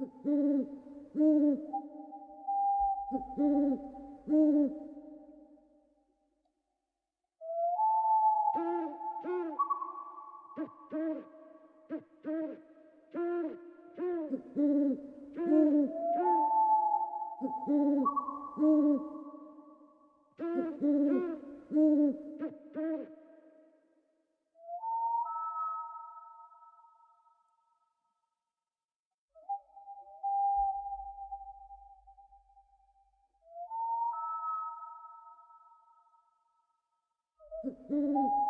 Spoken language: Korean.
Mm-hmm. Mm-hmm.